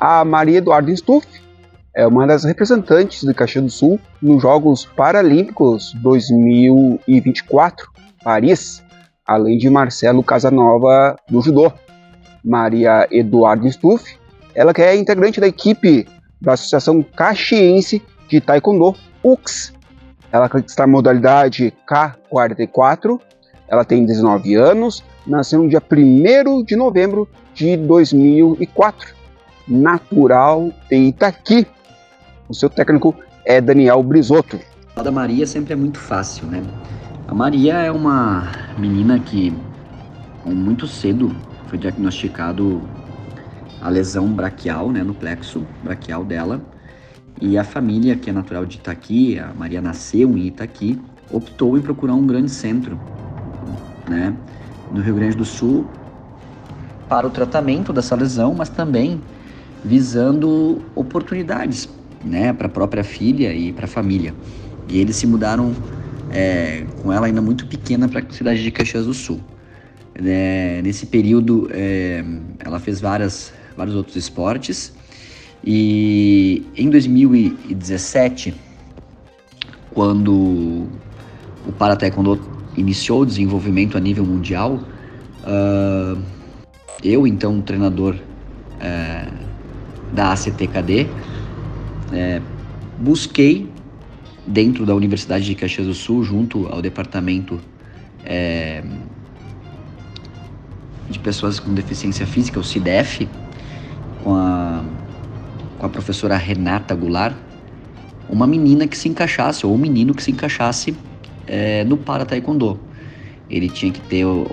A Maria Eduarda Stuff é uma das representantes de Caxias do Sul nos Jogos Paralímpicos 2024, Paris, além de Marcelo Casanova do judô. Maria Eduarda Stuff, ela que é integrante da equipe da Associação Caxiense de Taekwondo, UX. Ela está na modalidade K44, ela tem 19 anos, nasceu no dia 1 de novembro de 2004, natural de Itaqui. O seu técnico é Daniel Brisotto. A da Maria sempre é muito fácil, né? A Maria é uma menina que muito cedo foi diagnosticado a lesão braquial, né, no plexo braquial dela. E a família, que é natural de Itaqui, a Maria nasceu em Itaqui, optou em procurar um grande centro, né, no Rio Grande do Sul, para o tratamento dessa lesão, mas também visando oportunidades, né, para a própria filha e para a família. E eles se mudaram é, com ela ainda muito pequena para a cidade de Caxias do Sul. É, nesse período, é, ela fez várias, vários outros esportes e em 2017, quando o Para Taekwondo iniciou o desenvolvimento a nível mundial, uh, eu, então, treinador uh, da ACTKD, uh, busquei dentro da Universidade de Caxias do Sul, junto ao departamento é, de pessoas com deficiência física, o CIDEF, com a, com a professora Renata Goulart, uma menina que se encaixasse, ou um menino que se encaixasse é, no para taekwondo. Ele tinha que ter uh,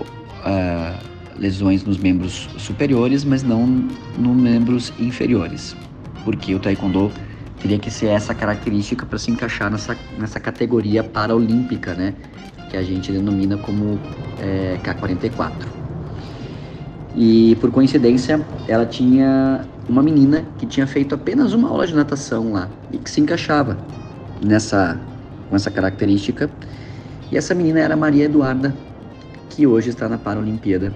lesões nos membros superiores, mas não nos membros inferiores, porque o taekwondo teria que ser essa característica para se encaixar nessa, nessa categoria paraolímpica, né? Que a gente denomina como é, K44. E por coincidência, ela tinha uma menina que tinha feito apenas uma aula de natação lá e que se encaixava nessa com essa característica. E essa menina era Maria Eduarda, que hoje está na Paralimpíada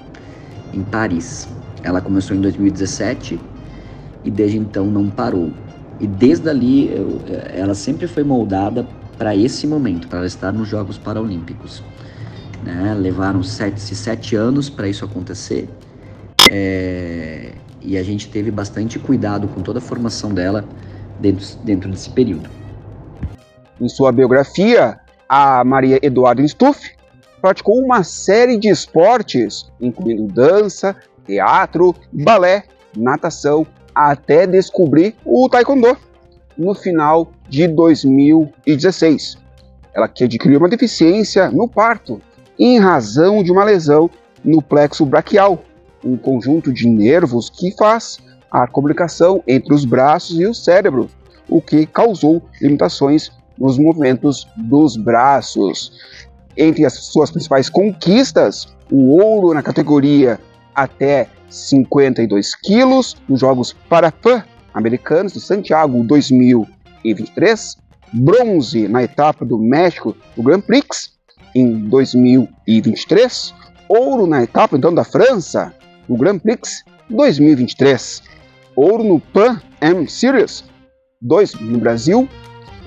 em Paris. Ela começou em 2017 e desde então não parou. E desde ali eu, ela sempre foi moldada para esse momento, para estar nos Jogos Paralímpicos. Né? Levaram sete, sete anos para isso acontecer. É, e a gente teve bastante cuidado com toda a formação dela dentro, dentro desse período. Em sua biografia, a Maria Eduarda Stuff praticou uma série de esportes, incluindo dança, teatro, balé, natação até descobrir o Taekwondo no final de 2016. Ela que adquiriu uma deficiência no parto em razão de uma lesão no plexo braquial, um conjunto de nervos que faz a comunicação entre os braços e o cérebro, o que causou limitações nos movimentos dos braços. Entre as suas principais conquistas, o ouro na categoria até 52 quilos nos Jogos Parapan-Americanos de Santiago 2023, bronze na etapa do México do Grand Prix em 2023, ouro na etapa então da França no Grand Prix 2023, ouro no Pan Am Series 2 no Brasil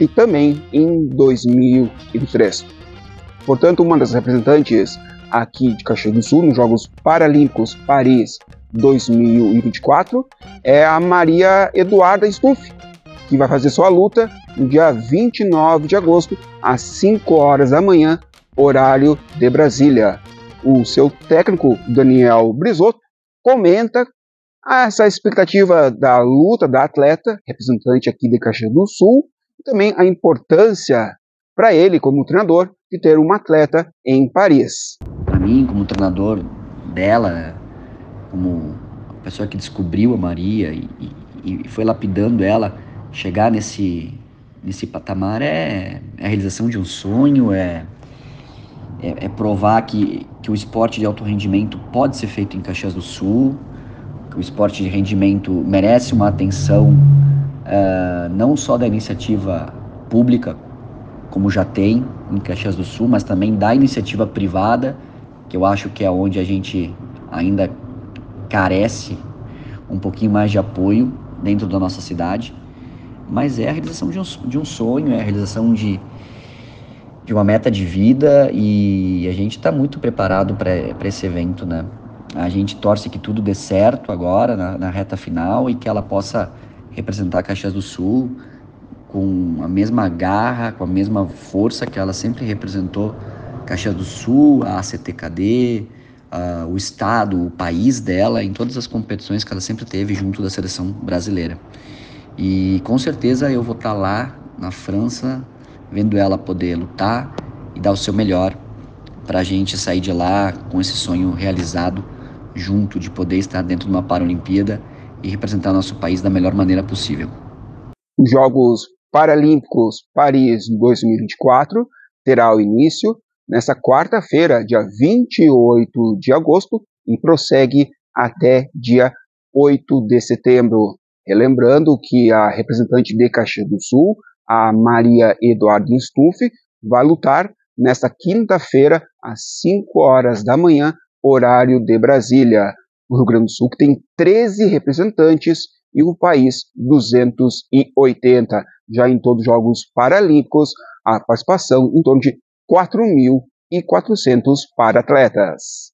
e também em 2023. Portanto, uma das representantes aqui de Caxias do Sul, nos Jogos Paralímpicos Paris 2024, é a Maria Eduarda Stuff, que vai fazer sua luta no dia 29 de agosto, às 5 horas da manhã, horário de Brasília. O seu técnico, Daniel Brisotto, comenta essa expectativa da luta da atleta, representante aqui de Caxias do Sul, e também a importância para ele, como treinador, de ter uma atleta em Paris. Mim, como treinador dela, como pessoa que descobriu a Maria e, e, e foi lapidando ela, chegar nesse, nesse patamar é, é, a realização de um sonho, é, é, é, provar que, que o esporte de alto rendimento pode ser feito em Caxias do Sul, que o esporte de rendimento merece uma atenção uh, não só da iniciativa pública, como já tem em Caxias do Sul, mas também da iniciativa privada que eu acho que é onde a gente ainda carece um pouquinho mais de apoio, dentro da nossa cidade, mas é a realização de um, de um sonho, é a realização de, de uma meta de vida e a gente está muito preparado para esse evento, né? A gente torce que tudo dê certo agora, na, na reta final, e que ela possa representar Caxias do Sul com a mesma garra, com a mesma força que ela sempre representou Caxias do Sul, a ACTKD, o estado, o país dela, em todas as competições que ela sempre teve junto da seleção brasileira. E com certeza eu vou estar lá na França, vendo ela poder lutar e dar o seu melhor para a gente sair de lá com esse sonho realizado junto, de poder estar dentro de uma Paralimpíada e representar nosso país da melhor maneira possível. Os Jogos Paralímpicos Paris 2024 terá o início nesta quarta-feira, dia 28 de agosto, e prossegue até dia 8 de setembro. Relembrando que a representante de Caxias do Sul, a Maria Eduarda Stuff, vai lutar nesta quinta-feira, às 5 horas da manhã, horário de Brasília. O Rio Grande do Sul tem 13 representantes e o país 280. Já em todos os Jogos Paralímpicos, a participação em torno de 4.400 para atletas.